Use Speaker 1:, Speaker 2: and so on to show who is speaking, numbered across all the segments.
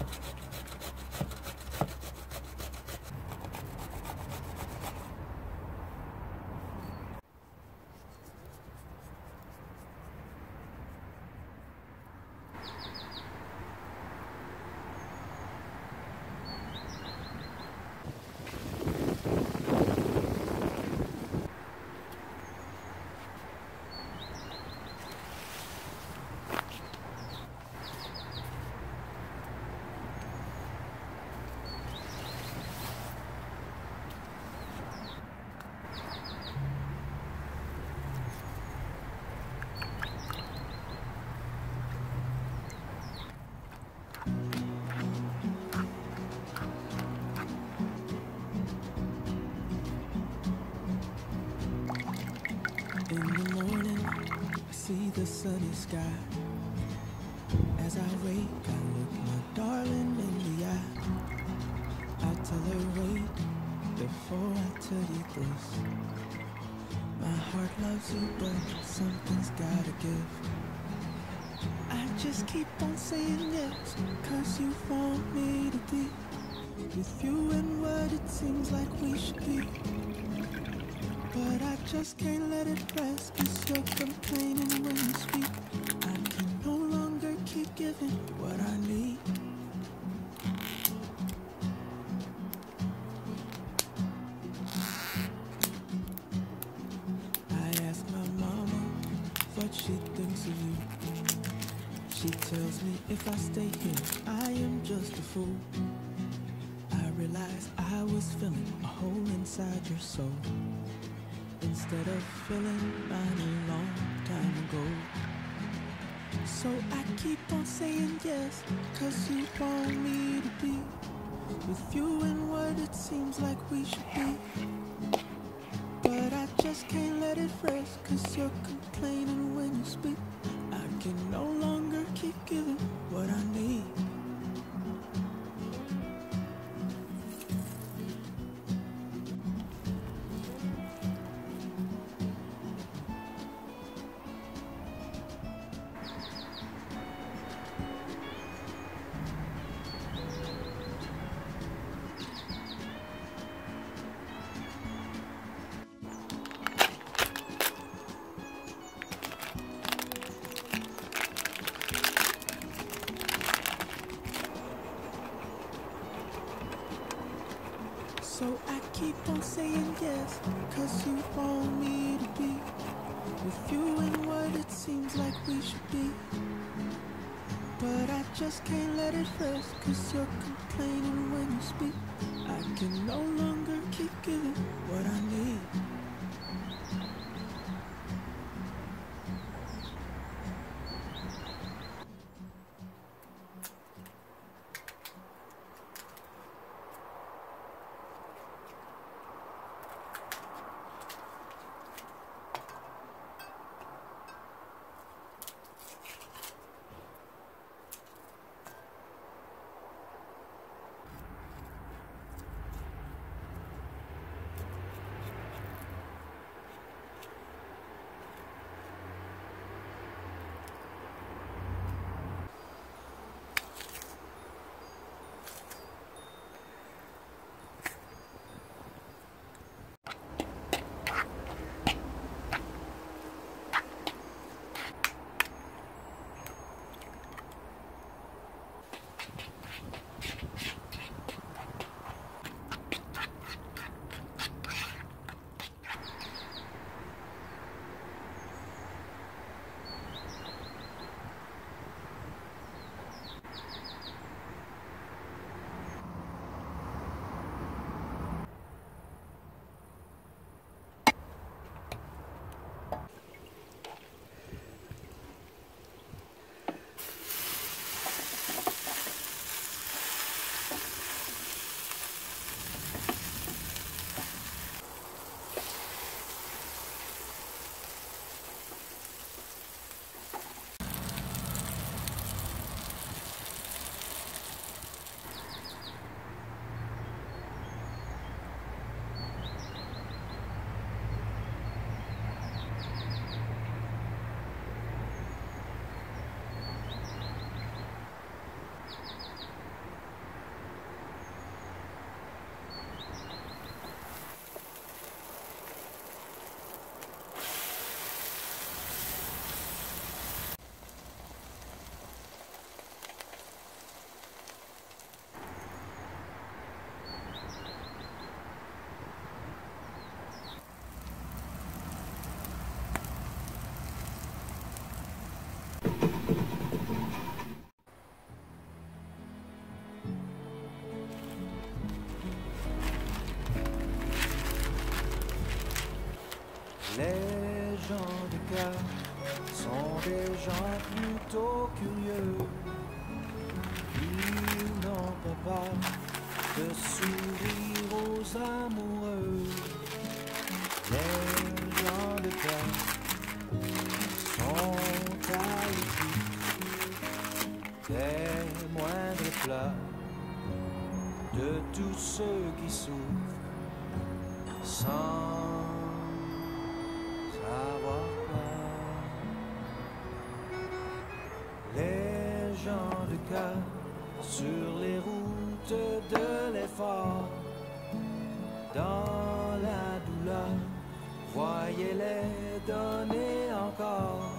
Speaker 1: えっ? The sunny sky. As I wake, I look my darling in the eye. I tell her, wait, before I tell you this. My heart loves you, but something's gotta give. I just keep on saying yes, cause you want me to be with you and what it seems like we should be. But I just can't let it rest Cause you're complaining when you speak. I can no longer keep giving what I need. I ask my mama what she thinks of you. She tells me if I stay here I am just a fool. I realize I was filling a hole inside your soul instead of filling mine a long time ago. So I keep on saying yes, cause you want me to be with you and what it seems like we should be. But I just can't let it rest, cause you're complaining when you speak. I can no longer keep giving what I need. Yes, cause you want me to be with you and what it seems like we should be. But I just can't let it rest, cause you're complaining when you speak. I can no longer keep giving what I need.
Speaker 2: Sont des gens plutôt curieux. Ils n'ont pas de sourire aux amoureux. Les gens de cœur sont à des moindres pleurs de tous ceux qui souffrent sans sur les routes de l'effort, dans la douleur, voyez-les donner encore.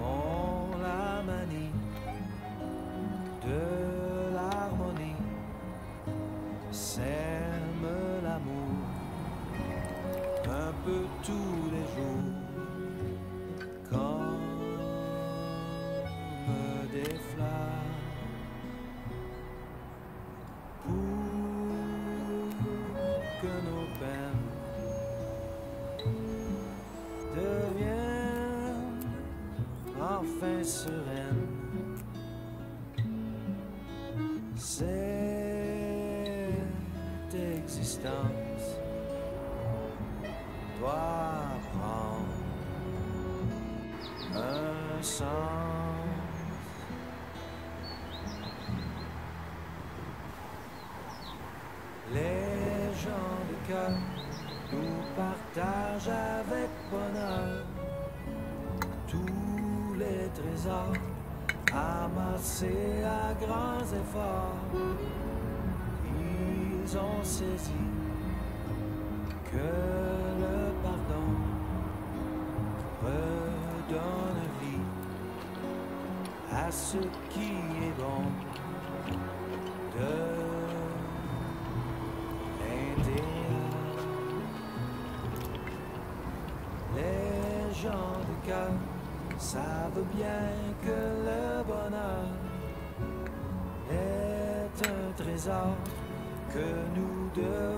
Speaker 2: On la manie de l'harmonie, sème l'amour un peu tous les jours, amassés à grands efforts. Ils ont saisi que le pardon redonne vie à ce qui est bon de l'intérieur. Les gens de cœur savent bien que le bonheur est un trésor que nous devons